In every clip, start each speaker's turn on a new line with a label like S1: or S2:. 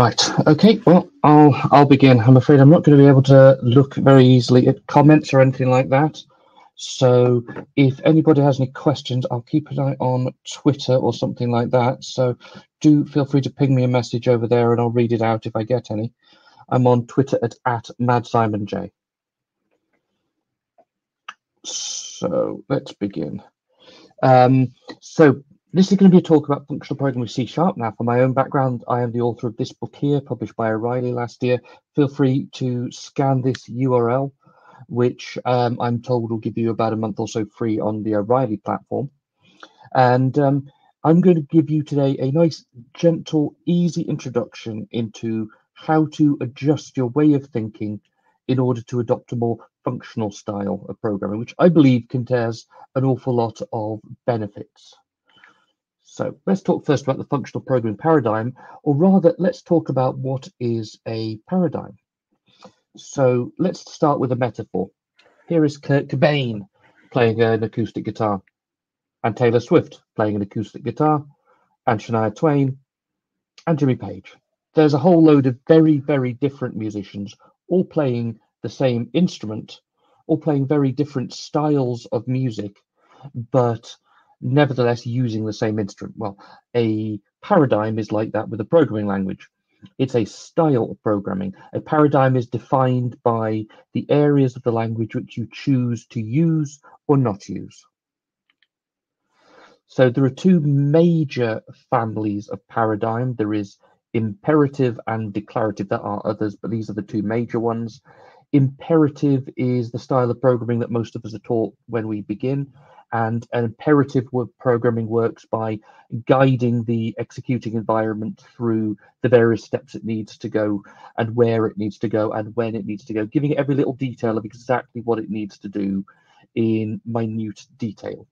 S1: Right. Okay. Well, I'll I'll begin. I'm afraid I'm not going to be able to look very easily at comments or anything like that. So if anybody has any questions, I'll keep an eye on Twitter or something like that. So do feel free to ping me a message over there, and I'll read it out if I get any. I'm on Twitter at at madsimonj. So let's begin. Um, so this is going to be a talk about functional programming with C Sharp. Now, for my own background, I am the author of this book here, published by O'Reilly last year. Feel free to scan this URL, which um, I'm told will give you about a month or so free on the O'Reilly platform. And um, I'm going to give you today a nice, gentle, easy introduction into how to adjust your way of thinking in order to adopt a more functional style of programming, which I believe contains an awful lot of benefits. So let's talk first about the functional programming paradigm, or rather, let's talk about what is a paradigm. So let's start with a metaphor. Here is Kurt Cobain playing an acoustic guitar, and Taylor Swift playing an acoustic guitar, and Shania Twain, and Jimmy Page. There's a whole load of very, very different musicians all playing the same instrument, all playing very different styles of music, but nevertheless using the same instrument. Well, a paradigm is like that with a programming language. It's a style of programming. A paradigm is defined by the areas of the language which you choose to use or not use. So there are two major families of paradigm. There is imperative and declarative. There are others, but these are the two major ones. Imperative is the style of programming that most of us are taught when we begin. And an imperative programming works by guiding the executing environment through the various steps it needs to go and where it needs to go and when it needs to go, giving it every little detail of exactly what it needs to do in minute detail.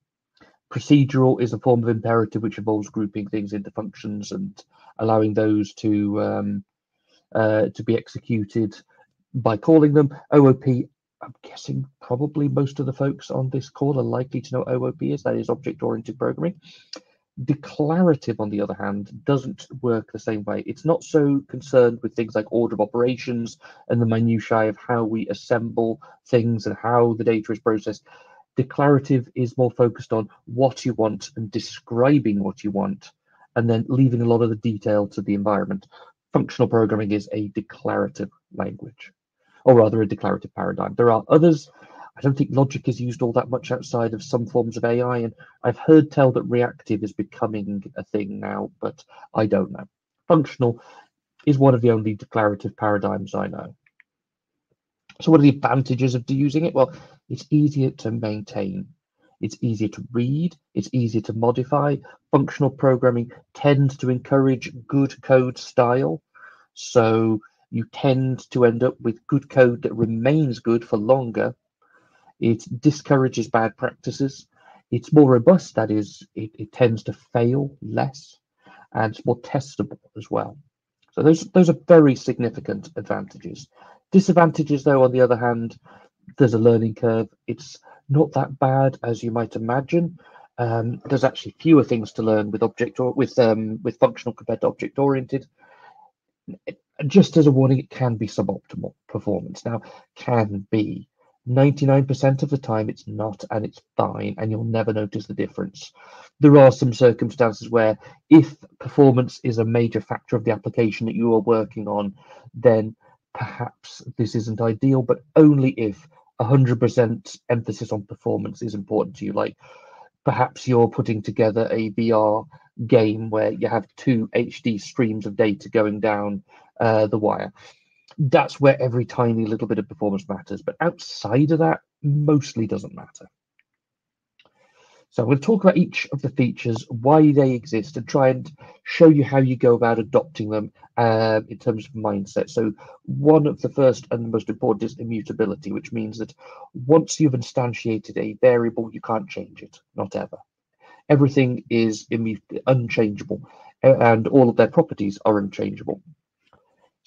S1: Procedural is a form of imperative which involves grouping things into functions and allowing those to um, uh, to be executed by calling them. OOP, I'm guessing probably most of the folks on this call are likely to know OOP is, that is object-oriented programming. Declarative, on the other hand, doesn't work the same way. It's not so concerned with things like order of operations and the minutiae of how we assemble things and how the data is processed. Declarative is more focused on what you want and describing what you want, and then leaving a lot of the detail to the environment. Functional programming is a declarative language, or rather a declarative paradigm. There are others. I don't think logic is used all that much outside of some forms of AI, and I've heard tell that reactive is becoming a thing now, but I don't know. Functional is one of the only declarative paradigms I know. So what are the advantages of using it? Well, it's easier to maintain. It's easier to read. It's easier to modify. Functional programming tends to encourage good code style. So you tend to end up with good code that remains good for longer. It discourages bad practices. It's more robust, that is, it, it tends to fail less and it's more testable as well. So those those are very significant advantages. Disadvantages, though, on the other hand, there's a learning curve. It's not that bad as you might imagine. Um, there's actually fewer things to learn with object or with um, with functional compared to object oriented. Just as a warning, it can be suboptimal performance. Now, can be 99% of the time it's not, and it's fine, and you'll never notice the difference. There are some circumstances where, if performance is a major factor of the application that you are working on, then perhaps this isn't ideal, but only if 100% emphasis on performance is important to you. Like perhaps you're putting together a VR game where you have two HD streams of data going down uh, the wire. That's where every tiny little bit of performance matters. But outside of that, mostly doesn't matter. So I'm going to talk about each of the features, why they exist, and try and show you how you go about adopting them uh, in terms of mindset. So one of the first and the most important is immutability, which means that once you've instantiated a variable, you can't change it, not ever. Everything is unchangeable, and all of their properties are unchangeable.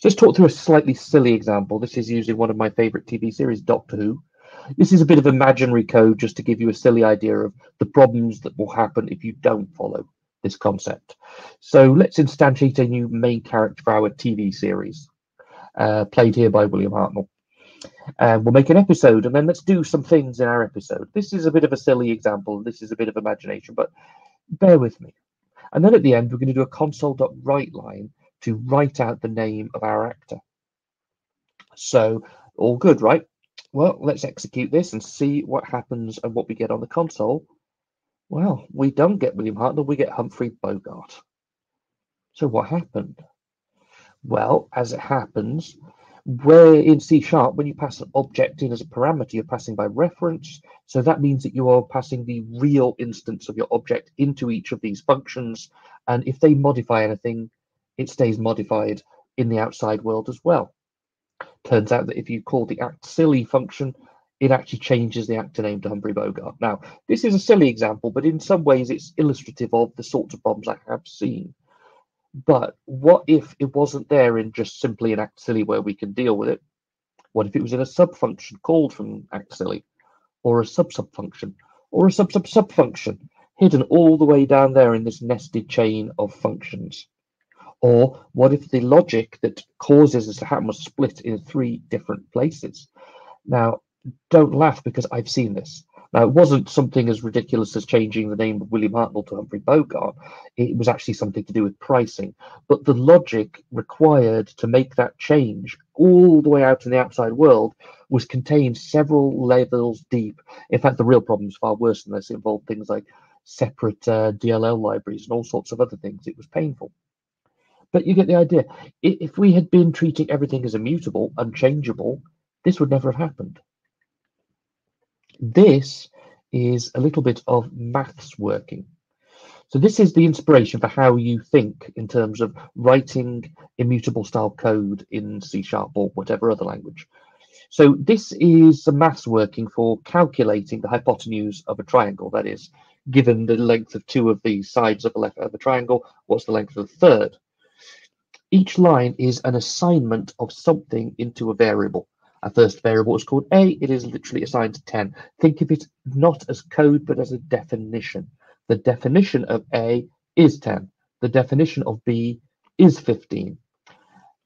S1: Let's talk through a slightly silly example. This is using one of my favorite TV series, Doctor Who. This is a bit of imaginary code just to give you a silly idea of the problems that will happen if you don't follow this concept. So let's instantiate a new main character for our TV series, uh, played here by William Hartnell. And we'll make an episode and then let's do some things in our episode. This is a bit of a silly example. This is a bit of imagination, but bear with me. And then at the end, we're going to do a console.write line to write out the name of our actor. So all good, right? Well, let's execute this and see what happens and what we get on the console. Well, we don't get William Hartnell, we get Humphrey Bogart. So what happened? Well, as it happens, where in C sharp, when you pass an object in as a parameter, you're passing by reference. So that means that you are passing the real instance of your object into each of these functions. And if they modify anything, it stays modified in the outside world as well. Turns out that if you call the act silly function, it actually changes the actor name to Humphrey Bogart. Now, this is a silly example, but in some ways it's illustrative of the sorts of problems I have seen. But what if it wasn't there in just simply an act silly where we can deal with it? What if it was in a sub function called from act silly, or a sub sub function, or a sub sub sub function hidden all the way down there in this nested chain of functions? Or what if the logic that causes this to happen was split in three different places? Now, don't laugh because I've seen this. Now, it wasn't something as ridiculous as changing the name of William Hartnell to Humphrey Bogart. It was actually something to do with pricing. But the logic required to make that change all the way out in the outside world was contained several levels deep. In fact, the real problem is far worse than this. It involved things like separate uh, DLL libraries and all sorts of other things. It was painful. But you get the idea. If we had been treating everything as immutable, unchangeable, this would never have happened. This is a little bit of maths working. So this is the inspiration for how you think in terms of writing immutable style code in C Sharp or whatever other language. So this is the maths working for calculating the hypotenuse of a triangle. That is, given the length of two of the sides of the left of a triangle, what's the length of the third? Each line is an assignment of something into a variable. Our first variable is called a. It is literally assigned to 10. Think of it not as code, but as a definition. The definition of a is 10. The definition of b is 15.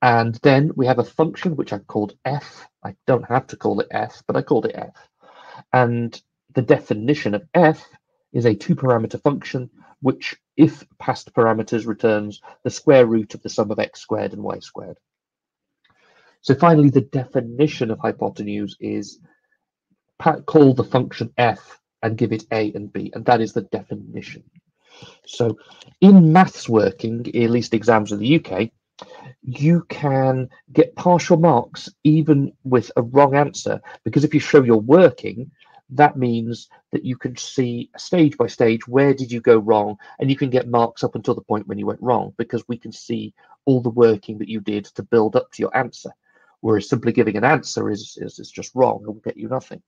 S1: And then we have a function which I called f. I don't have to call it f, but I called it f. And the definition of f is a two parameter function, which, if past parameters, returns the square root of the sum of x squared and y squared. So finally, the definition of hypotenuse is call the function f and give it a and b, and that is the definition. So in maths working, at least exams in the UK, you can get partial marks even with a wrong answer, because if you show you're working, that means that you can see stage by stage where did you go wrong and you can get marks up until the point when you went wrong because we can see all the working that you did to build up to your answer whereas simply giving an answer is, is, is just wrong and will get you nothing.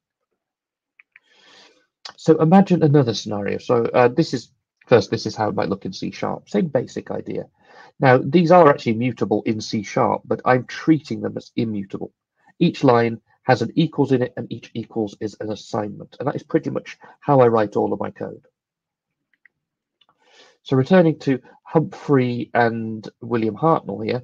S1: So imagine another scenario. So uh, this is, first, this is how it might look in C Sharp. Same basic idea. Now, these are actually mutable in C Sharp, but I'm treating them as immutable. Each line has an equals in it, and each equals is an assignment. And that is pretty much how I write all of my code. So returning to Humphrey and William Hartnell here,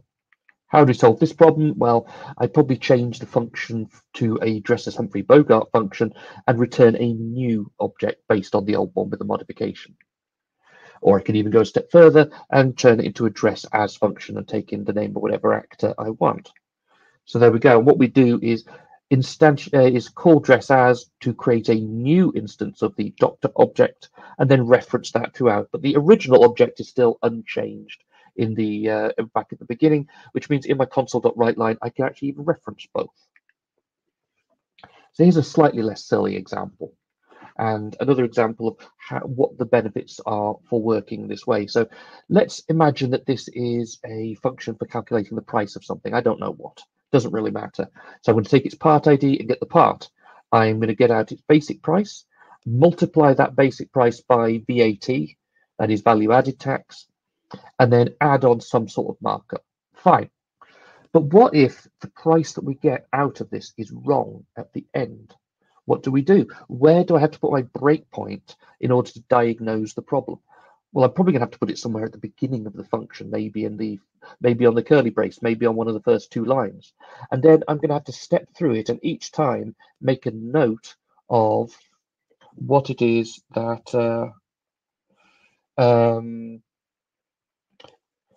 S1: how do we solve this problem? Well, I'd probably change the function to a dress as Humphrey Bogart function and return a new object based on the old one with a modification. Or I can even go a step further and turn it into a dress as function and take in the name of whatever actor I want. So there we go. What we do is instance uh, is call dress as to create a new instance of the doctor object and then reference that throughout. But the original object is still unchanged in the uh, back at the beginning, which means in my console.write line, I can actually even reference both. So here's a slightly less silly example and another example of how, what the benefits are for working this way. So let's imagine that this is a function for calculating the price of something. I don't know what, doesn't really matter. So I'm going to take its part ID and get the part. I'm going to get out its basic price, multiply that basic price by VAT, that is value added tax, and then add on some sort of markup. Fine. But what if the price that we get out of this is wrong at the end? What do we do? Where do I have to put my breakpoint in order to diagnose the problem? Well, I'm probably going to have to put it somewhere at the beginning of the function, maybe in the maybe on the curly brace, maybe on one of the first two lines. And then I'm going to have to step through it and each time make a note of what it is that uh, um,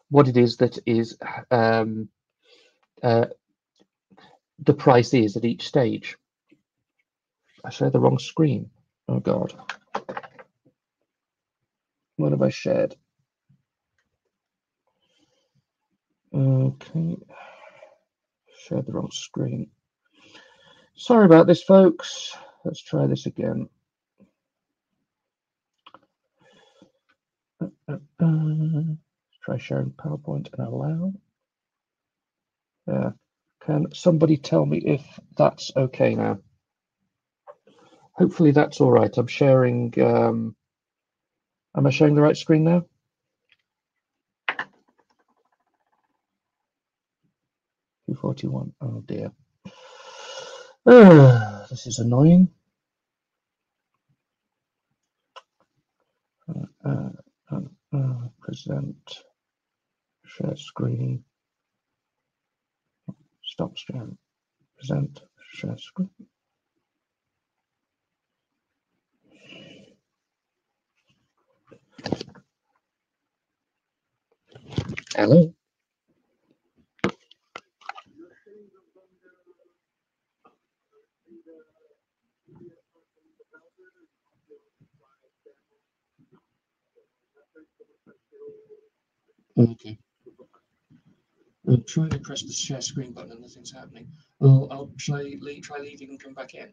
S1: what it is that is um, uh, the price is at each stage. I share the wrong screen. Oh God. What have I shared? Okay. Shared the wrong screen. Sorry about this, folks. Let's try this again. Uh, uh, uh. Try sharing PowerPoint and allow. Yeah. Can somebody tell me if that's okay now? Hopefully that's all right. I'm sharing. Um, am I sharing the right screen now? Two forty-one. Oh dear. Uh, this is annoying. Uh, uh, uh, uh present, share screen, stop stream, present, share screen. Hello. Okay. I'm trying to press the share screen button and nothing's happening. Well, I'll try, try leaving and come back in.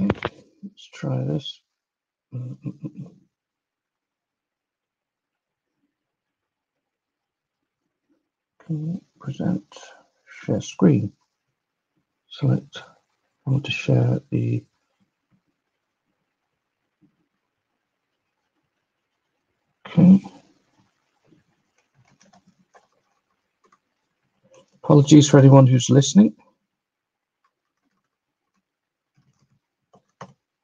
S1: Okay, let's try this. Okay, present, share screen. Select, I want to share the Okay. Apologies for anyone who's listening.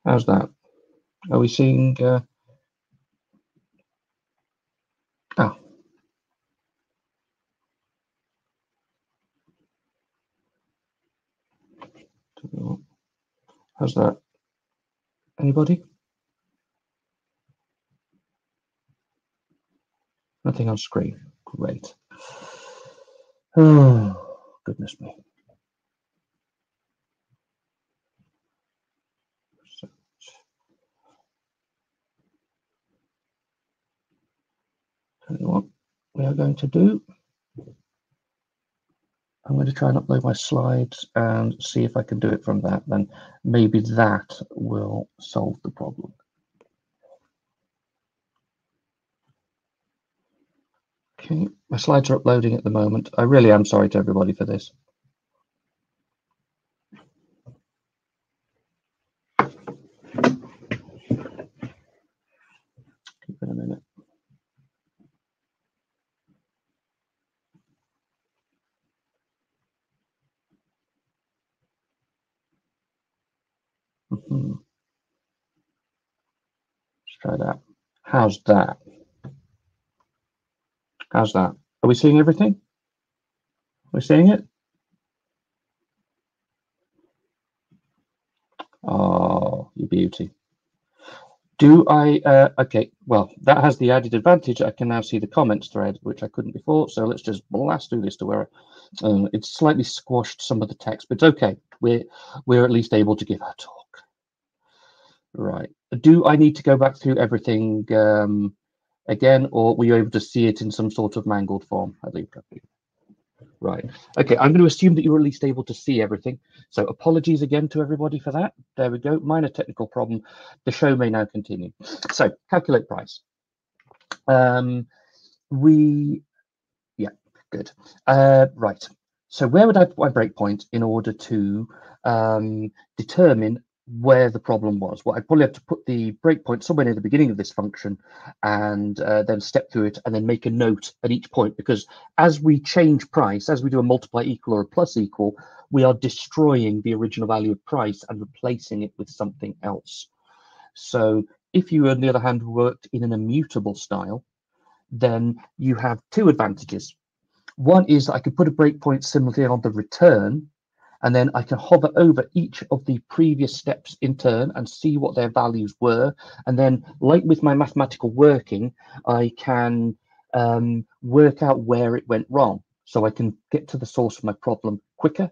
S1: How's that? Are we seeing? Uh... Oh. How's that? Anybody? Nothing on screen. Great. Oh, goodness me. You what we are going to do. I'm going to try and upload my slides and see if I can do it from that. Then maybe that will solve the problem. Okay, my slides are uploading at the moment. I really am sorry to everybody for this. Keep it a minute. Mm -hmm. Let's try that. How's that? How's that? Are we seeing everything? We're seeing it? Oh, you beauty. Do I, uh, okay, well, that has the added advantage. I can now see the comments thread, which I couldn't before. So let's just blast through this to where um, it's slightly squashed some of the text, but it's okay. We're, we're at least able to give our talk. Right. Do I need to go back through everything um, again, or were you able to see it in some sort of mangled form, Alika? Right. Okay, I'm going to assume that you were at least able to see everything. So apologies again to everybody for that. There we go. Minor technical problem. The show may now continue. So calculate price. Um, we, yeah, good. Uh, right. So where would I put my breakpoint in order to um, determine where the problem was. Well, I'd probably have to put the breakpoint somewhere near the beginning of this function and uh, then step through it and then make a note at each point because as we change price, as we do a multiply equal or a plus equal, we are destroying the original value of price and replacing it with something else. So if you, on the other hand, worked in an immutable style, then you have two advantages. One is that I could put a breakpoint similarly on the return and then I can hover over each of the previous steps in turn and see what their values were. And then, like with my mathematical working, I can um, work out where it went wrong. So I can get to the source of my problem quicker.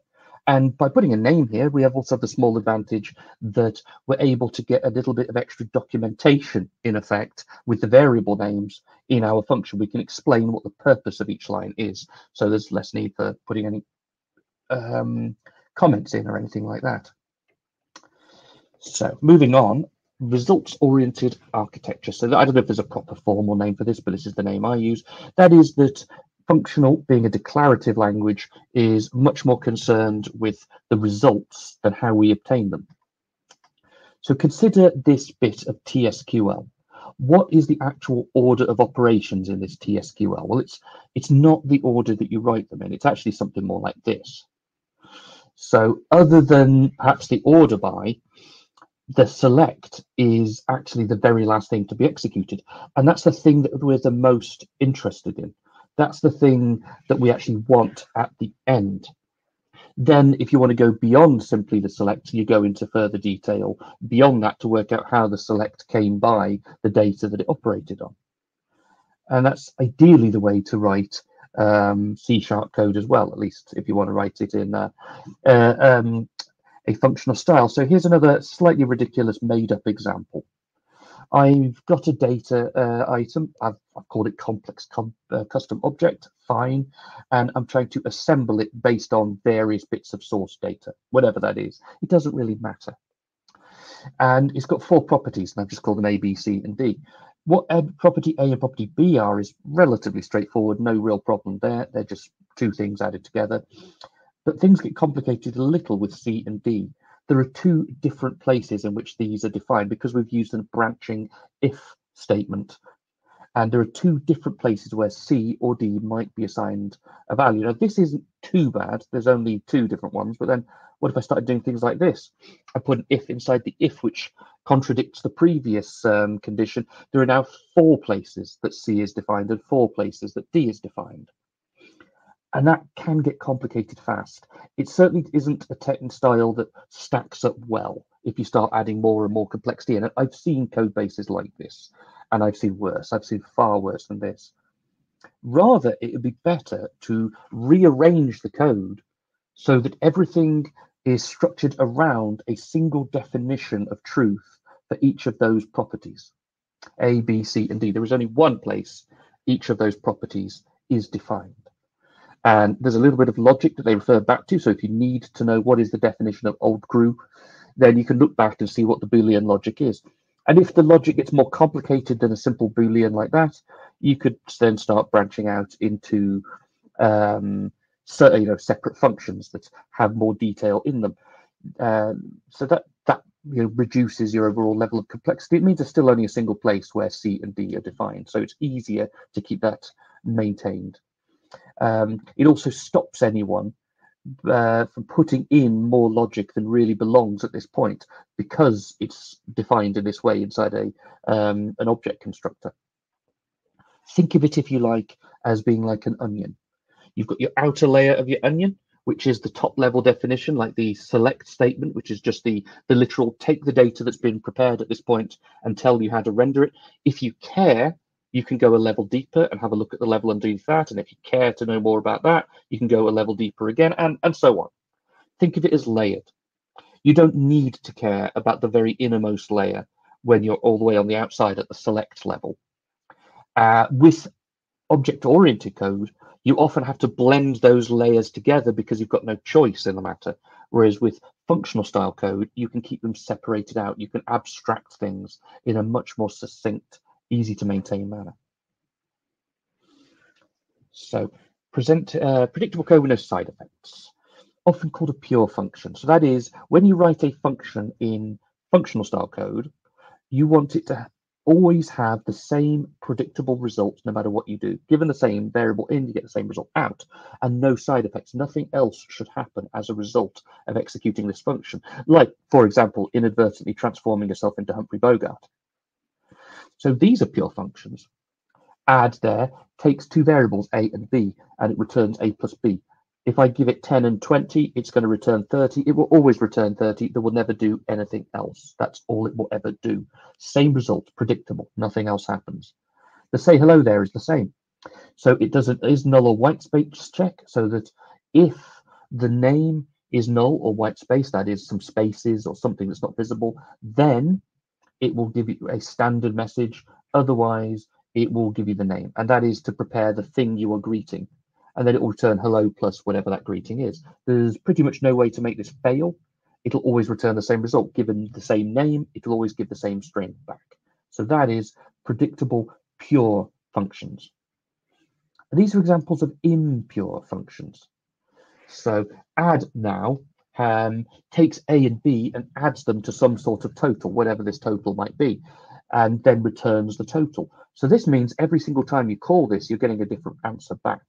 S1: And by putting a name here, we have also the small advantage that we're able to get a little bit of extra documentation, in effect, with the variable names in our function. We can explain what the purpose of each line is. So there's less need for putting any um, comments in or anything like that. So moving on, results-oriented architecture. So I don't know if there's a proper formal name for this, but this is the name I use. That is that functional, being a declarative language, is much more concerned with the results than how we obtain them. So consider this bit of TSQL. What is the actual order of operations in this TSQL? Well, it's it's not the order that you write them in. It's actually something more like this. So other than perhaps the order by, the select is actually the very last thing to be executed. And that's the thing that we're the most interested in. That's the thing that we actually want at the end. Then if you want to go beyond simply the select, you go into further detail beyond that to work out how the select came by the data that it operated on. And that's ideally the way to write um, C sharp code as well, at least if you want to write it in uh, uh, um, a functional style. So here's another slightly ridiculous made up example. I've got a data uh, item. I've, I've, called it complex com uh, custom object, fine. And I'm trying to assemble it based on various bits of source data, whatever that is. It doesn't really matter. And it's got four properties, and I've just called them A, B, C, and D. What uh, property A and property B are is relatively straightforward, no real problem there. They're just two things added together. But things get complicated a little with C and D. There are two different places in which these are defined because we've used a branching if statement. And there are two different places where C or D might be assigned a value. Now, this isn't too bad. There's only two different ones. But then what if I started doing things like this? I put an if inside the if, which contradicts the previous um, condition. There are now four places that C is defined and four places that D is defined. And that can get complicated fast. It certainly isn't a Teton style that stacks up well if you start adding more and more complexity. And I've seen code bases like this, and I've seen worse. I've seen far worse than this. Rather, it would be better to rearrange the code so that everything is structured around a single definition of truth for each of those properties A, B, C, and D. There is only one place each of those properties is defined. And there's a little bit of logic that they refer back to. So if you need to know what is the definition of old GRU, then you can look back and see what the Boolean logic is. And if the logic gets more complicated than a simple Boolean like that, you could then start branching out into um, so, you know separate functions that have more detail in them. Um, so that that you know, reduces your overall level of complexity. It means there's still only a single place where C and D are defined, so it's easier to keep that maintained. Um, it also stops anyone uh, from putting in more logic than really belongs at this point because it's defined in this way inside a um, an object constructor. Think of it, if you like, as being like an onion. You've got your outer layer of your onion, which is the top level definition, like the select statement, which is just the, the literal take the data that's been prepared at this point and tell you how to render it. If you care, you can go a level deeper and have a look at the level underneath that. And if you care to know more about that, you can go a level deeper again and, and so on. Think of it as layered. You don't need to care about the very innermost layer when you're all the way on the outside at the select level. Uh, with object-oriented code, you often have to blend those layers together because you've got no choice in the matter. Whereas with functional style code, you can keep them separated out. You can abstract things in a much more succinct, easy to maintain manner. So present uh, predictable code with no side effects, often called a pure function. So that is when you write a function in functional style code, you want it to always have the same predictable results no matter what you do. Given the same variable in, you get the same result out, and no side effects. Nothing else should happen as a result of executing this function. Like, for example, inadvertently transforming yourself into Humphrey Bogart. So these are pure functions. Add there takes two variables, a and b, and it returns a plus b. If I give it 10 and 20, it's going to return 30. It will always return 30. It will never do anything else. That's all it will ever do. Same result, predictable. Nothing else happens. The say hello there is the same. So it doesn't is null or white space check so that if the name is null or white space, that is some spaces or something that's not visible, then it will give you a standard message. Otherwise, it will give you the name. And that is to prepare the thing you are greeting and then it will return hello plus whatever that greeting is. There's pretty much no way to make this fail. It'll always return the same result. Given the same name, it'll always give the same string back. So that is predictable pure functions. And these are examples of impure functions. So add now um, takes A and B and adds them to some sort of total, whatever this total might be, and then returns the total. So this means every single time you call this, you're getting a different answer back.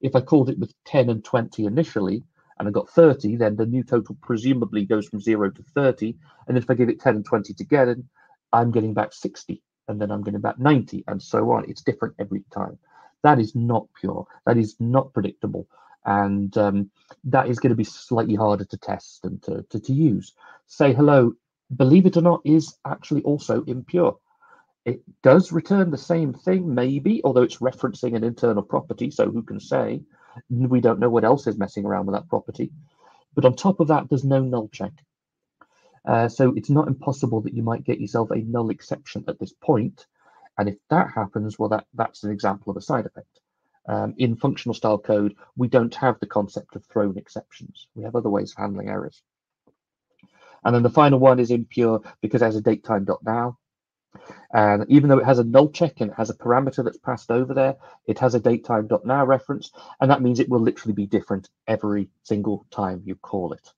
S1: If I called it with 10 and 20 initially, and I got 30, then the new total presumably goes from 0 to 30. And if I give it 10 and 20 together, I'm getting back 60, and then I'm getting back 90, and so on. It's different every time. That is not pure. That is not predictable. And um, that is going to be slightly harder to test and to, to, to use. Say hello, believe it or not, is actually also impure. It does return the same thing, maybe, although it's referencing an internal property, so who can say? We don't know what else is messing around with that property. But on top of that, there's no null check. Uh, so it's not impossible that you might get yourself a null exception at this point. And if that happens, well, that, that's an example of a side effect. Um, in functional style code, we don't have the concept of thrown exceptions. We have other ways of handling errors. And then the final one is impure because it has a datetime.now. And even though it has a null check and it has a parameter that's passed over there, it has a datetime.now reference, and that means it will literally be different every single time you call it.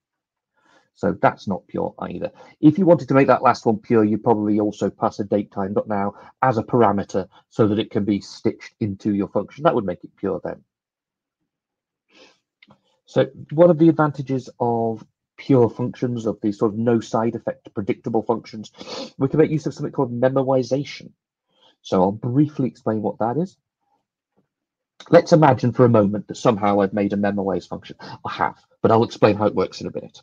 S1: So that's not pure either. If you wanted to make that last one pure, you probably also pass a datetime.now as a parameter so that it can be stitched into your function. That would make it pure then. So what are the advantages of pure functions, of these sort of no side effect predictable functions, we can make use of something called memoization. So I'll briefly explain what that is. Let's imagine for a moment that somehow I've made a memoize function. I have, but I'll explain how it works in a minute.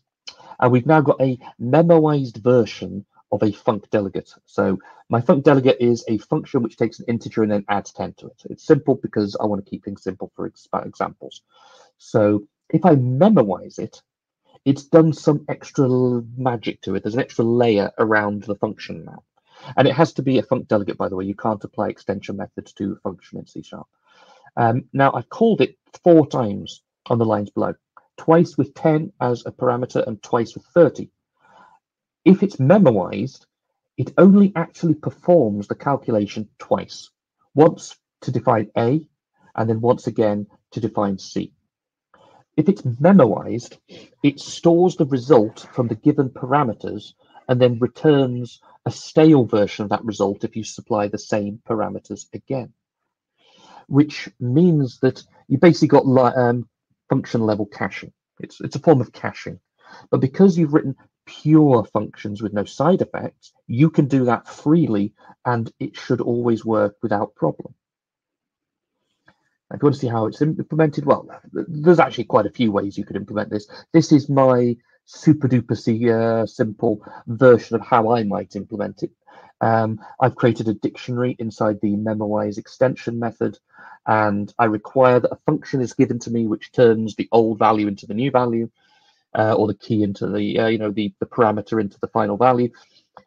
S1: And we've now got a memoized version of a func delegate. So my func delegate is a function which takes an integer and then adds 10 to it. It's simple because I want to keep things simple for examples. So if I memoize it, it's done some extra magic to it. There's an extra layer around the function now. And it has to be a func delegate, by the way. You can't apply extension methods to a function in C sharp. Um, now, I've called it four times on the lines below, twice with 10 as a parameter and twice with 30. If it's memoized, it only actually performs the calculation twice, once to define A, and then once again to define C. If it's memoized, it stores the result from the given parameters and then returns a stale version of that result if you supply the same parameters again. Which means that you basically got um, function level caching. It's, it's a form of caching. But because you've written pure functions with no side effects, you can do that freely and it should always work without problem. If you want to see how it's implemented, well, there's actually quite a few ways you could implement this. This is my super duper uh, simple version of how I might implement it. Um, I've created a dictionary inside the memoize extension method, and I require that a function is given to me which turns the old value into the new value, uh, or the key into the, uh, you know, the, the parameter into the final value.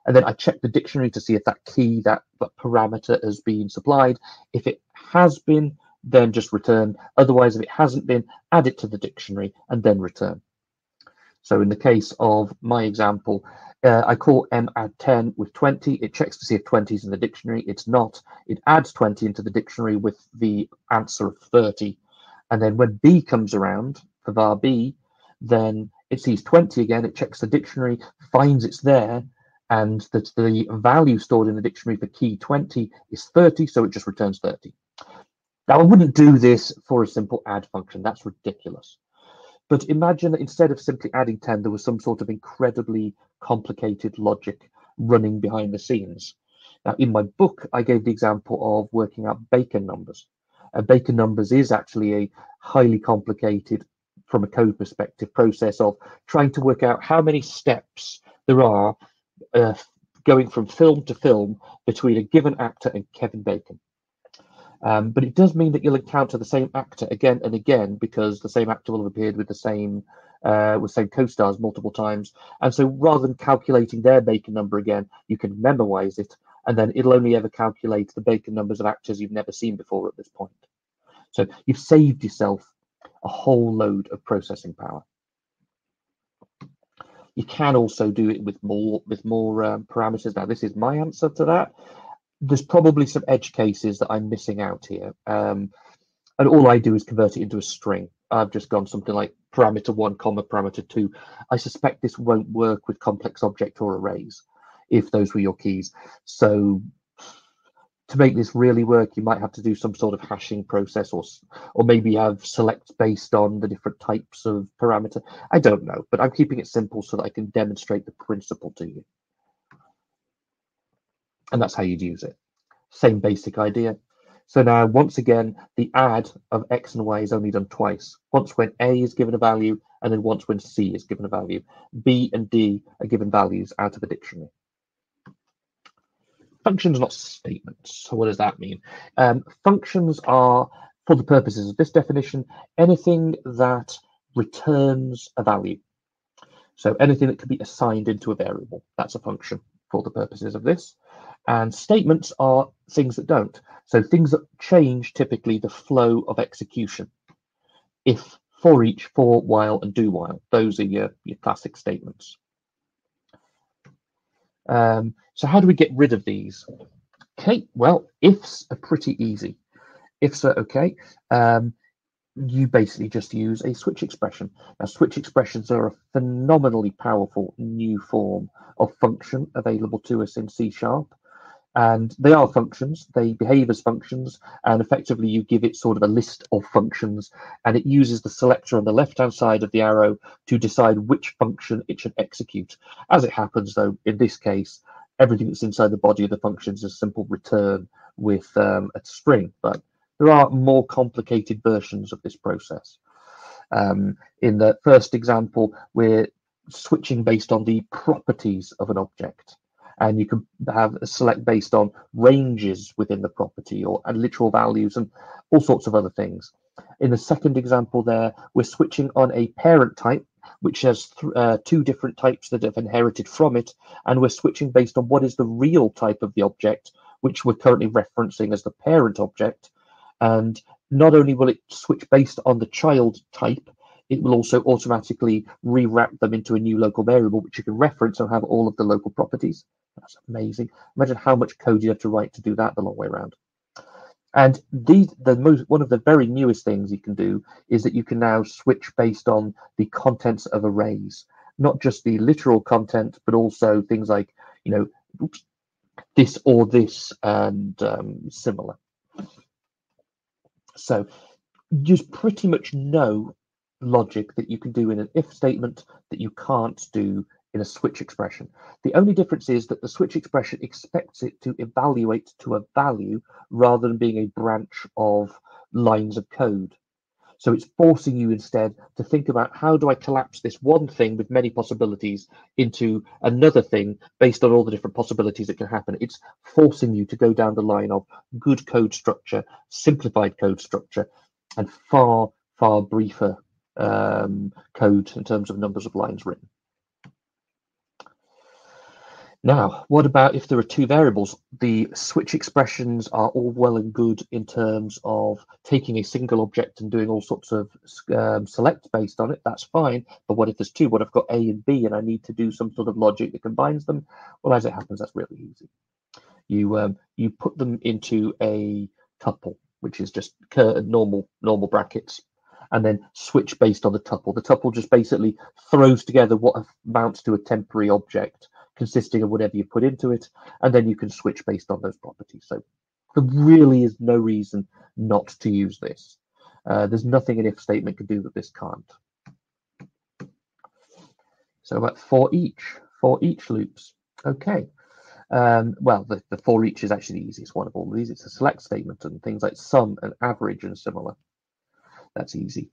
S1: And then I check the dictionary to see if that key, that, that parameter has been supplied. If it has been, then just return. Otherwise, if it hasn't been, add it to the dictionary and then return. So in the case of my example, uh, I call m add 10 with 20. It checks to see if 20 is in the dictionary. It's not. It adds 20 into the dictionary with the answer of 30. And then when b comes around for var b, then it sees 20 again. It checks the dictionary, finds it's there, and that the value stored in the dictionary for key 20 is 30, so it just returns 30. Now, I wouldn't do this for a simple add function. That's ridiculous. But imagine that instead of simply adding 10, there was some sort of incredibly complicated logic running behind the scenes. Now, in my book, I gave the example of working out Bacon numbers. Uh, Bacon numbers is actually a highly complicated, from a code perspective, process of trying to work out how many steps there are uh, going from film to film between a given actor and Kevin Bacon. Um, but it does mean that you'll encounter the same actor again and again because the same actor will have appeared with the same uh, with same co-stars multiple times. And so rather than calculating their Bacon number again, you can memoize it, and then it'll only ever calculate the Bacon numbers of actors you've never seen before at this point. So you've saved yourself a whole load of processing power. You can also do it with more with more um, parameters. Now, this is my answer to that. There's probably some edge cases that I'm missing out here. Um, and all I do is convert it into a string. I've just gone something like parameter one, comma parameter two. I suspect this won't work with complex object or arrays if those were your keys. So to make this really work, you might have to do some sort of hashing process or, or maybe have select based on the different types of parameter. I don't know, but I'm keeping it simple so that I can demonstrate the principle to you. And that's how you'd use it. Same basic idea. So now, once again, the add of x and y is only done twice. Once when a is given a value, and then once when c is given a value. b and d are given values out of the dictionary functions, are not statements. So what does that mean? Um, functions are, for the purposes of this definition, anything that returns a value. So anything that can be assigned into a variable, that's a function for the purposes of this. And statements are things that don't. So things that change typically the flow of execution. If, for each, for, while, and do while. Those are your, your classic statements. Um, so how do we get rid of these? Okay, well, ifs are pretty easy. Ifs are okay. Um, you basically just use a switch expression. Now, switch expressions are a phenomenally powerful new form of function available to us in C Sharp. And they are functions. They behave as functions and effectively you give it sort of a list of functions and it uses the selector on the left hand side of the arrow to decide which function it should execute. As it happens though in this case everything that's inside the body of the function is a simple return with um, a string but there are more complicated versions of this process um, in the first example we're switching based on the properties of an object and you can have a select based on ranges within the property or and literal values and all sorts of other things. In the second example there, we're switching on a parent type, which has uh, two different types that have inherited from it, and we're switching based on what is the real type of the object, which we're currently referencing as the parent object. And not only will it switch based on the child type, it will also automatically rewrap them into a new local variable, which you can reference and have all of the local properties. That's amazing. Imagine how much code you have to write to do that the long way around. And the the most one of the very newest things you can do is that you can now switch based on the contents of arrays, not just the literal content, but also things like you know oops, this or this and um, similar. So there's pretty much no logic that you can do in an if statement that you can't do in a switch expression. The only difference is that the switch expression expects it to evaluate to a value rather than being a branch of lines of code. So it's forcing you instead to think about how do I collapse this one thing with many possibilities into another thing based on all the different possibilities that can happen. It's forcing you to go down the line of good code structure, simplified code structure, and far, far briefer um, code in terms of numbers of lines written. Now, what about if there are two variables? The switch expressions are all well and good in terms of taking a single object and doing all sorts of um, selects based on it. That's fine. But what if there's two? What if I've got A and B and I need to do some sort of logic that combines them? Well, as it happens, that's really easy. You um, you put them into a tuple, which is just normal normal brackets, and then switch based on the tuple. The tuple just basically throws together what amounts to a temporary object consisting of whatever you put into it, and then you can switch based on those properties. So there really is no reason not to use this. Uh, there's nothing an if statement can do that this can't. So about for each, for each loops. Okay. Um, well, the, the for each is actually the easiest one of all of these. It's a select statement and things like sum and average and similar. That's easy.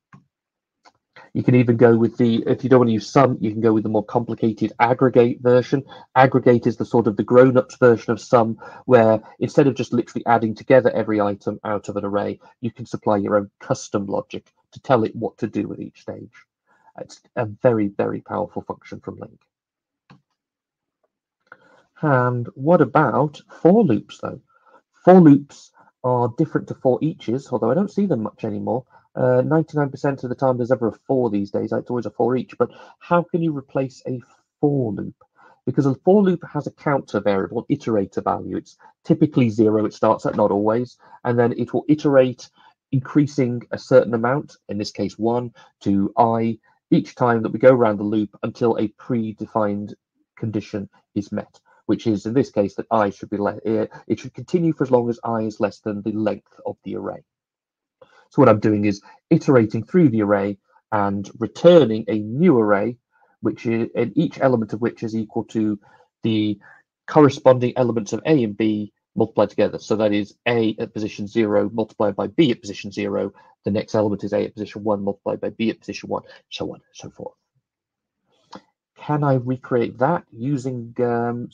S1: You can even go with the, if you don't want to use sum, you can go with the more complicated aggregate version. Aggregate is the sort of the grown-ups version of sum, where instead of just literally adding together every item out of an array, you can supply your own custom logic to tell it what to do at each stage. It's a very, very powerful function from LINQ. And what about for loops, though? For loops are different to for eaches, although I don't see them much anymore. 99% uh, of the time there's ever a for these days. It's always a for each. But how can you replace a for loop? Because a for loop has a counter variable, iterator value. It's typically zero. It starts at not always, and then it will iterate, increasing a certain amount, in this case one, to i, each time that we go around the loop until a predefined condition is met which is in this case that i should be le- uh, it should continue for as long as i is less than the length of the array. So what I'm doing is iterating through the array and returning a new array, which is and each element of which is equal to the corresponding elements of A and B multiplied together. So that is A at position zero multiplied by B at position zero. The next element is A at position one multiplied by B at position one, so on and so forth. Can I recreate that using um,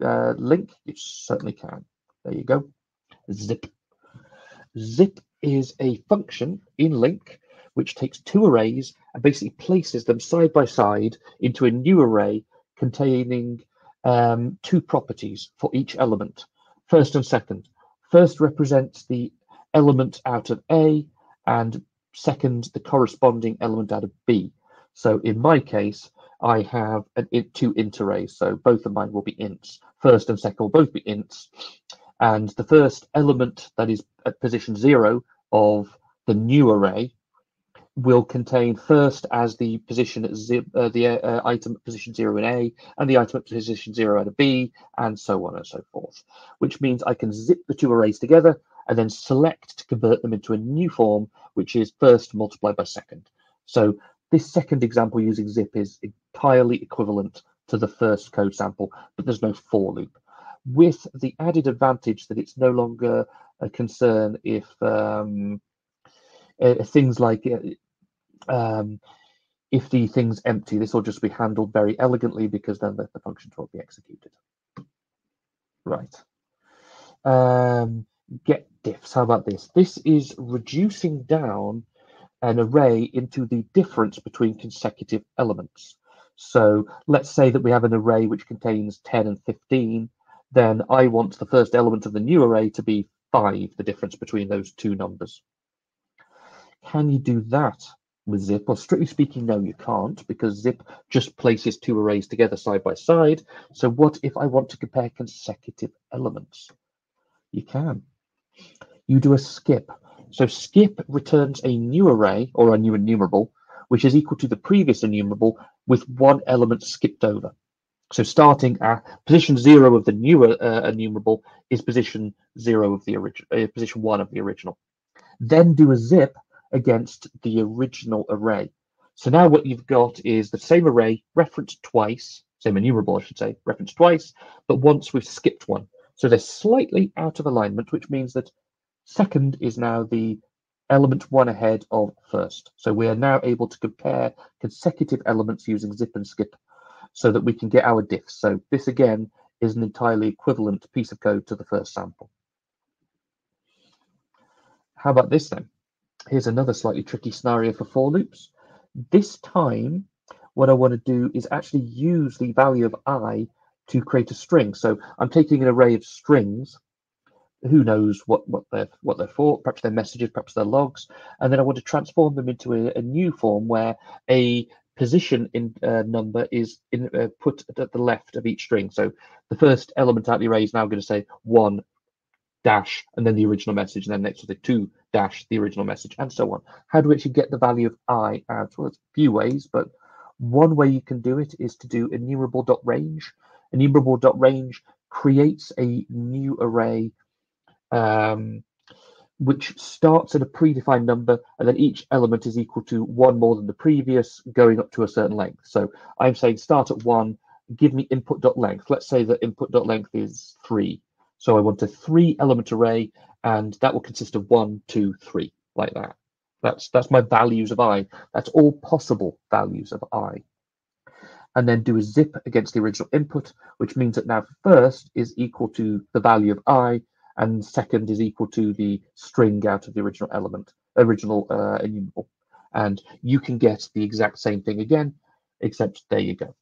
S1: uh, LINQ? You certainly can. There you go. Zip. Zip is a function in LINQ which takes two arrays and basically places them side by side into a new array containing um, two properties for each element, first and second. First represents the element out of A, and second, the corresponding element out of B. So in my case, I have an, two int arrays, so both of mine will be ints. First and second will both be ints, and the first element that is at position zero of the new array will contain first as the position at zip, uh, the uh, item at position zero in A and the item at position zero at a B and so on and so forth, which means I can zip the two arrays together and then select to convert them into a new form, which is first multiplied by second. So this second example using zip is entirely equivalent to the first code sample, but there's no for loop with the added advantage that it's no longer a concern if um, uh, things like uh, um, if the thing's empty, this will just be handled very elegantly because then the, the won't be executed. Right. Um, get diffs. How about this? This is reducing down an array into the difference between consecutive elements. So let's say that we have an array which contains 10 and 15 then I want the first element of the new array to be 5, the difference between those two numbers. Can you do that with zip? Well, strictly speaking, no, you can't, because zip just places two arrays together side by side. So what if I want to compare consecutive elements? You can. You do a skip. So skip returns a new array, or a new enumerable, which is equal to the previous enumerable with one element skipped over. So starting at position zero of the newer uh, enumerable is position zero of the original, uh, position one of the original. Then do a zip against the original array. So now what you've got is the same array referenced twice, same enumerable, I should say, referenced twice, but once we've skipped one. So they're slightly out of alignment, which means that second is now the element one ahead of first. So we are now able to compare consecutive elements using zip and skip so that we can get our diffs. So this again is an entirely equivalent piece of code to the first sample. How about this then? Here's another slightly tricky scenario for for loops. This time, what I want to do is actually use the value of i to create a string. So I'm taking an array of strings. Who knows what, what they're what they're for? Perhaps they're messages, perhaps they're logs. And then I want to transform them into a, a new form where a position in uh, number is in, uh, put at the left of each string. So the first element out of the array is now going to say one dash and then the original message, and then next to the two dash the original message, and so on. How do we actually get the value of i out? Well, there's a few ways, but one way you can do it is to do enumerable.range. enumerable.range creates a new array um, which starts at a predefined number and then each element is equal to one more than the previous going up to a certain length. So I'm saying start at one, give me input.length. Let's say that input.length is three. So I want a three element array and that will consist of one, two, three, like that. That's that's my values of i. That's all possible values of i. And then do a zip against the original input, which means that now first is equal to the value of i, and second is equal to the string out of the original element, original uh, enumerable. And you can get the exact same thing again, except there you go.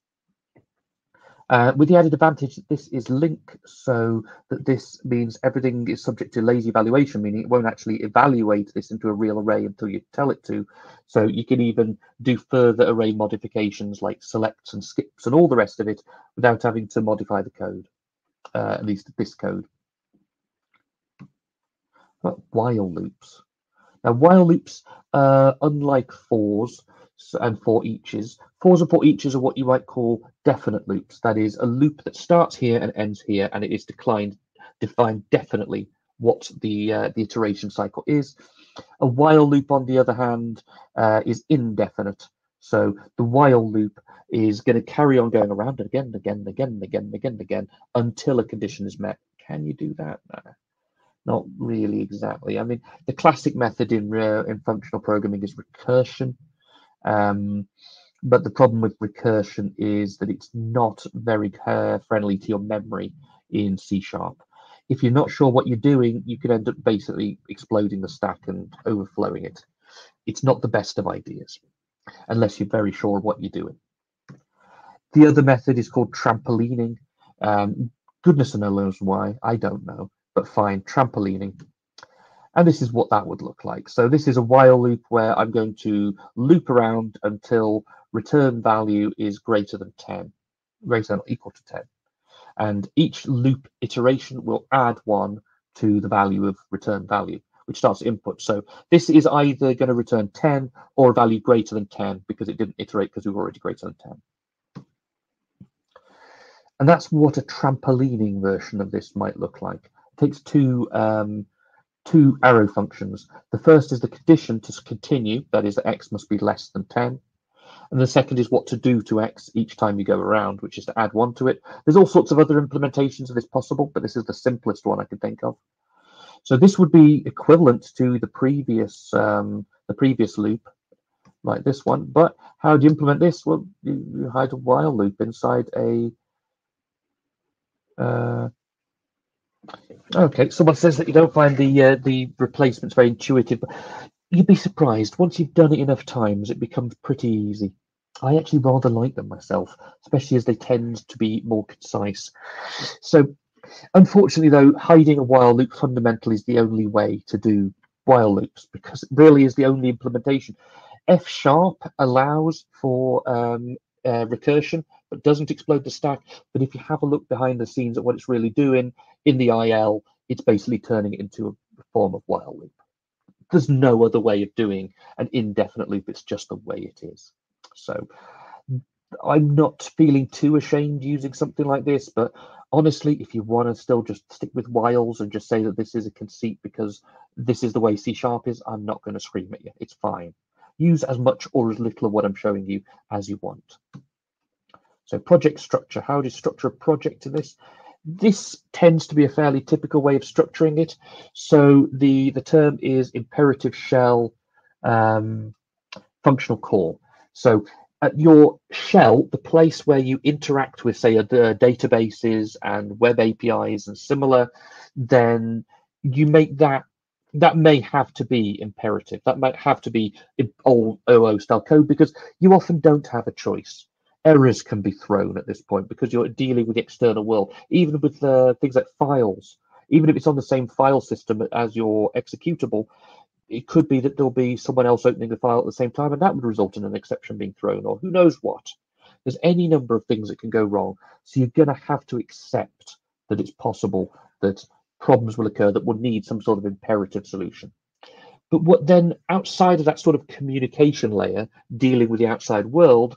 S1: Uh, with the added advantage that this is LINQ, so that this means everything is subject to lazy evaluation, meaning it won't actually evaluate this into a real array until you tell it to. So you can even do further array modifications like selects and skips and all the rest of it without having to modify the code, uh, at least this code while loops. Now, while loops, uh, unlike fors and for eaches, fors and for eaches are what you might call definite loops. That is a loop that starts here and ends here, and it is declined, defined definitely what the uh, the iteration cycle is. A while loop, on the other hand, uh, is indefinite. So the while loop is going to carry on going around and again and again and again and again and again and again until a condition is met. Can you do that? Not really exactly. I mean, the classic method in uh, in functional programming is recursion. Um, but the problem with recursion is that it's not very uh, friendly to your memory in C sharp. If you're not sure what you're doing, you could end up basically exploding the stack and overflowing it. It's not the best of ideas, unless you're very sure of what you're doing. The other method is called trampolining. Um, goodness knows why, I don't know but fine, trampolining. And this is what that would look like. So this is a while loop where I'm going to loop around until return value is greater than 10, greater than or equal to 10. And each loop iteration will add one to the value of return value, which starts input. So this is either going to return 10 or a value greater than 10 because it didn't iterate because we were already greater than 10. And that's what a trampolining version of this might look like takes two um, two arrow functions. The first is the condition to continue, that is, that x must be less than 10. And the second is what to do to x each time you go around, which is to add one to it. There's all sorts of other implementations of this possible, but this is the simplest one I can think of. So this would be equivalent to the previous um, the previous loop, like this one. But how do you implement this? Well, you, you hide a while loop inside a uh, Okay, someone says that you don't find the uh, the replacements very intuitive. You'd be surprised once you've done it enough times, it becomes pretty easy. I actually rather like them myself, especially as they tend to be more concise. So, unfortunately, though, hiding a while loop fundamentally is the only way to do while loops because it really is the only implementation. F sharp allows for um, uh, recursion, but doesn't explode the stack. But if you have a look behind the scenes at what it's really doing in the IL, it's basically turning it into a form of while loop. There's no other way of doing an indefinite loop. It's just the way it is. So I'm not feeling too ashamed using something like this, but honestly, if you want to still just stick with whiles and just say that this is a conceit because this is the way C sharp is, I'm not going to scream at you. It's fine. Use as much or as little of what I'm showing you as you want. So project structure, how do you structure a project to this? This tends to be a fairly typical way of structuring it. So the, the term is imperative shell um, functional core. So at your shell, the place where you interact with, say, databases and web APIs and similar, then you make that that may have to be imperative. That might have to be old OO style code because you often don't have a choice errors can be thrown at this point because you're dealing with the external world, even with uh, things like files. Even if it's on the same file system as your executable, it could be that there'll be someone else opening the file at the same time, and that would result in an exception being thrown, or who knows what. There's any number of things that can go wrong. So you're going to have to accept that it's possible that problems will occur that will need some sort of imperative solution. But what then outside of that sort of communication layer, dealing with the outside world,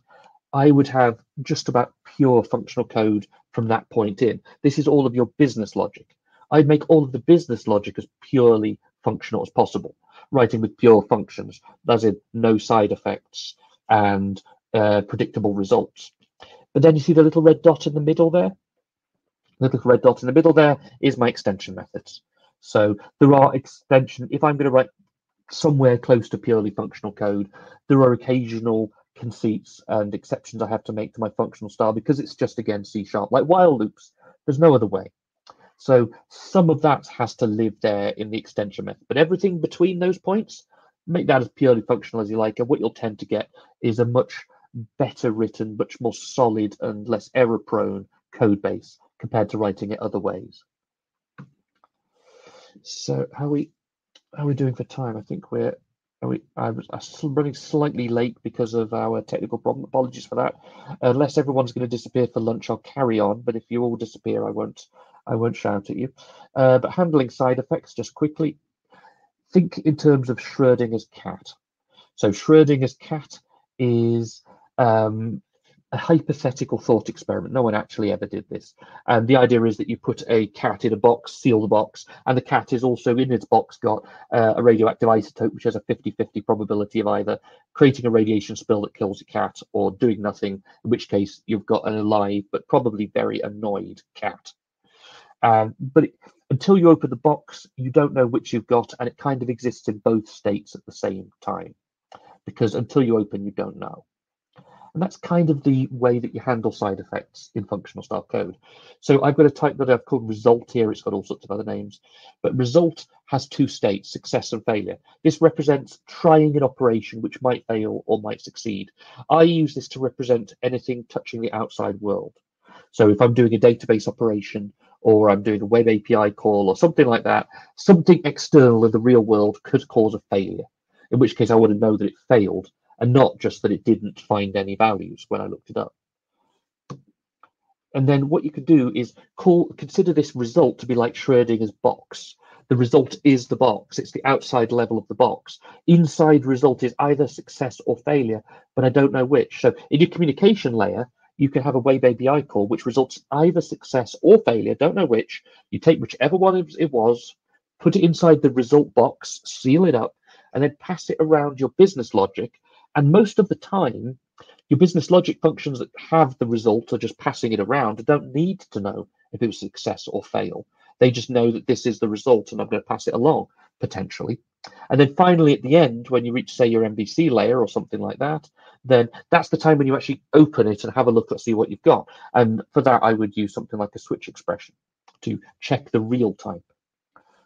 S1: I would have just about pure functional code from that point in. This is all of your business logic. I'd make all of the business logic as purely functional as possible, writing with pure functions, as in no side effects and uh, predictable results. But then you see the little red dot in the middle there? The little red dot in the middle there is my extension methods. So there are extension, if I'm going to write somewhere close to purely functional code, there are occasional conceits and exceptions I have to make to my functional style because it's just again C sharp, like while loops. There's no other way. So some of that has to live there in the extension method, but everything between those points, make that as purely functional as you like. And what you'll tend to get is a much better written, much more solid and less error prone code base compared to writing it other ways. So how we how are we doing for time? I think we're we, I was running slightly late because of our technical problem. Apologies for that. Unless everyone's going to disappear for lunch, I'll carry on. But if you all disappear, I won't. I won't shout at you. Uh, but handling side effects, just quickly. Think in terms of Schrodinger's cat. So Schrodinger's cat is um, a hypothetical thought experiment. No one actually ever did this. And the idea is that you put a cat in a box, seal the box, and the cat is also in its box got uh, a radioactive isotope, which has a 50 50 probability of either creating a radiation spill that kills the cat or doing nothing, in which case you've got an alive but probably very annoyed cat. Um, but it, until you open the box, you don't know which you've got, and it kind of exists in both states at the same time. Because until you open, you don't know. And that's kind of the way that you handle side effects in functional style code. So I've got a type that I've called result here. It's got all sorts of other names, but result has two states, success and failure. This represents trying an operation which might fail or might succeed. I use this to represent anything touching the outside world. So if I'm doing a database operation or I'm doing a web API call or something like that, something external in the real world could cause a failure, in which case I want to know that it failed and not just that it didn't find any values when I looked it up. And then what you could do is call consider this result to be like Schrodinger's box. The result is the box. It's the outside level of the box. Inside result is either success or failure, but I don't know which. So in your communication layer, you can have a web API call which results either success or failure, don't know which. You take whichever one it was, put it inside the result box, seal it up, and then pass it around your business logic and most of the time, your business logic functions that have the result are just passing it around don't need to know if it was success or fail. They just know that this is the result and I'm going to pass it along potentially. And then finally, at the end, when you reach, say, your MVC layer or something like that, then that's the time when you actually open it and have a look at see what you've got. And for that, I would use something like a switch expression to check the real type.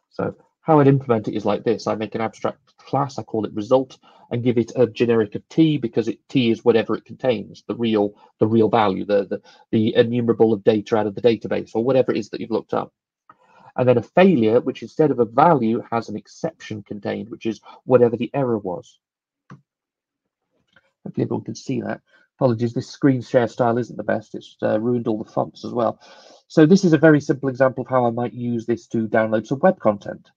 S1: So how I'd implement it is like this. I make an abstract class, I call it result, and give it a generic of t because it, t is whatever it contains, the real the real value, the, the, the enumerable of data out of the database, or whatever it is that you've looked up. And then a failure, which instead of a value has an exception contained, which is whatever the error was. Hopefully everyone can see that. Apologies, this screen share style isn't the best. It's uh, ruined all the fonts as well. So this is a very simple example of how I might use this to download some web content.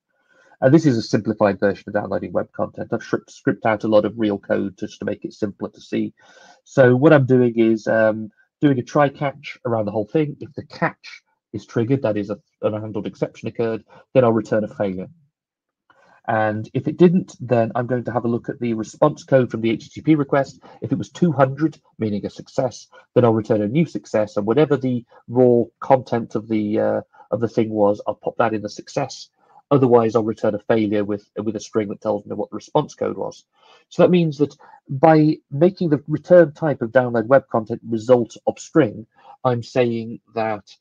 S1: Uh, this is a simplified version of downloading web content. I've script out a lot of real code just to make it simpler to see. So what I'm doing is um, doing a try catch around the whole thing. If the catch is triggered, that is a, an unhandled exception occurred, then I'll return a failure. And if it didn't, then I'm going to have a look at the response code from the HTTP request. If it was 200, meaning a success, then I'll return a new success. And whatever the raw content of the uh, of the thing was, I'll pop that in the success Otherwise, I'll return a failure with, with a string that tells me what the response code was. So that means that by making the return type of download web content result of string, I'm saying that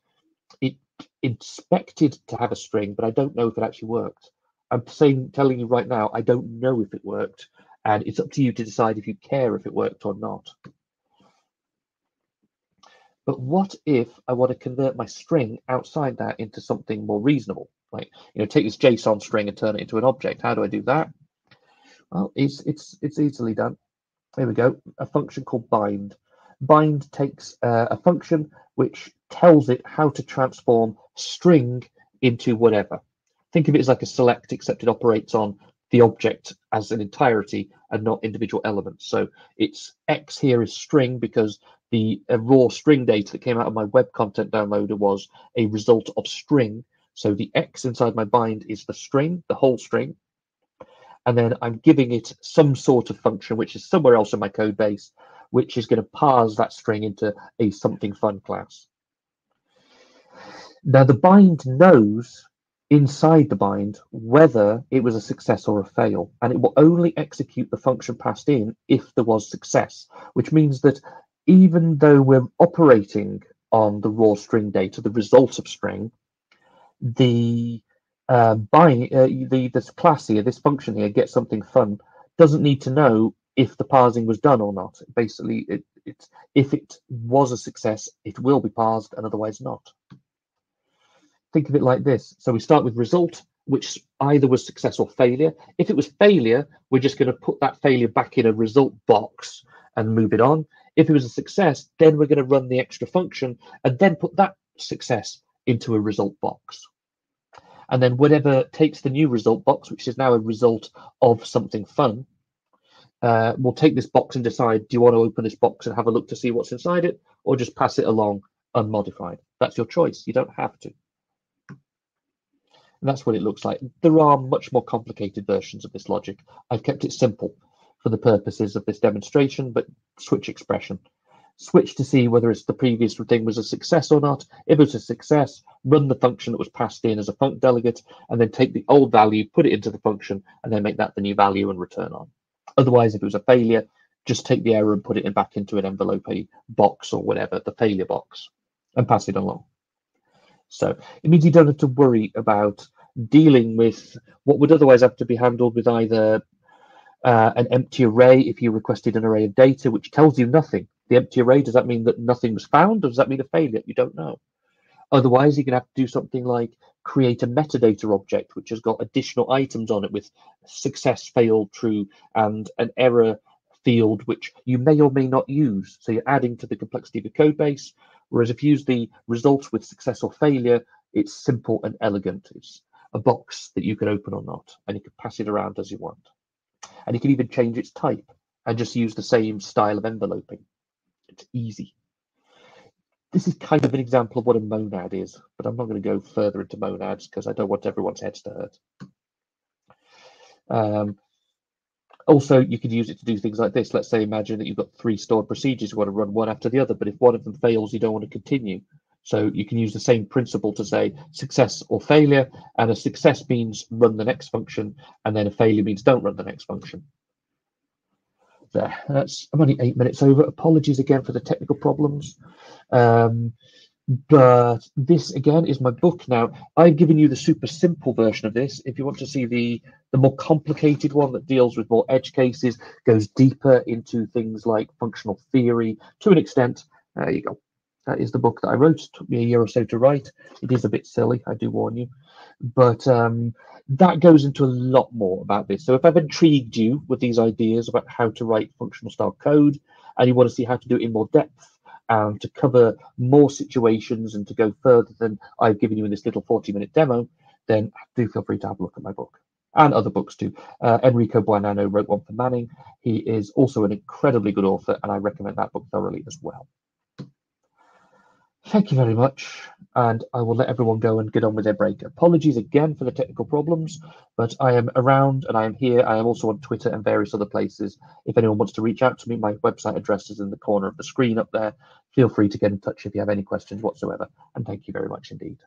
S1: it expected to have a string, but I don't know if it actually worked. I'm saying, telling you right now, I don't know if it worked, and it's up to you to decide if you care if it worked or not. But what if I want to convert my string outside that into something more reasonable? Like, you know, take this JSON string and turn it into an object. How do I do that? Well, it's it's it's easily done. Here we go. A function called bind. Bind takes uh, a function which tells it how to transform string into whatever. Think of it as like a select, except it operates on the object as an entirety and not individual elements. So it's x here is string because the uh, raw string data that came out of my web content downloader was a result of string. So the X inside my bind is the string, the whole string. And then I'm giving it some sort of function, which is somewhere else in my code base, which is going to parse that string into a something fun class. Now the bind knows inside the bind whether it was a success or a fail, and it will only execute the function passed in if there was success, which means that even though we're operating on the raw string data, the result of string, the uh, bind, uh, the this class here, this function here, get something fun, doesn't need to know if the parsing was done or not. Basically, it, it's if it was a success, it will be parsed, and otherwise not think of it like this. So we start with result, which either was success or failure. If it was failure, we're just going to put that failure back in a result box and move it on. If it was a success, then we're going to run the extra function and then put that success into a result box. And then whatever takes the new result box, which is now a result of something fun, uh, we'll take this box and decide, do you want to open this box and have a look to see what's inside it, or just pass it along unmodified? That's your choice. You don't have to. And that's what it looks like. There are much more complicated versions of this logic. I've kept it simple for the purposes of this demonstration, but switch expression. Switch to see whether it's the previous thing was a success or not. If it was a success, run the function that was passed in as a func delegate, and then take the old value, put it into the function, and then make that the new value and return on. Otherwise, if it was a failure, just take the error and put it back into an envelope box or whatever, the failure box, and pass it along. So it means you don't have to worry about dealing with what would otherwise have to be handled with either uh, an empty array if you requested an array of data, which tells you nothing. The empty array, does that mean that nothing was found? Or does that mean a failure? You don't know. Otherwise, you're going to have to do something like create a metadata object, which has got additional items on it with success, failed, true, and an error field, which you may or may not use. So you're adding to the complexity of your code base. Whereas if you use the results with success or failure, it's simple and elegant. It's a box that you can open or not, and you can pass it around as you want. And you can even change its type and just use the same style of enveloping. Easy. This is kind of an example of what a monad is, but I'm not going to go further into monads because I don't want everyone's heads to hurt. Um, also, you could use it to do things like this. Let's say, imagine that you've got three stored procedures. You want to run one after the other, but if one of them fails, you don't want to continue. So you can use the same principle to say success or failure, and a success means run the next function, and then a failure means don't run the next function. There, that's I'm only eight minutes over. Apologies again for the technical problems. Um, but this again is my book. Now i've given you the super simple version of this. If you want to see the the more complicated one that deals with more edge cases goes deeper into things like functional theory to an extent there you go. That is the book that i wrote. It took me a year or so to write. It is a bit silly i do warn you but um, that goes into a lot more about this so if i've intrigued you with these ideas about how to write functional style code and you want to see how to do it in more depth um, to cover more situations and to go further than I've given you in this little 40 minute demo, then do feel free to have a look at my book and other books too. Uh, Enrico Buonanno wrote one for Manning. He is also an incredibly good author, and I recommend that book thoroughly as well. Thank you very much, and I will let everyone go and get on with their break. Apologies again for the technical problems, but I am around and I am here. I am also on Twitter and various other places. If anyone wants to reach out to me, my website address is in the corner of the screen up there. Feel free to get in touch if you have any questions whatsoever, and thank you very much indeed.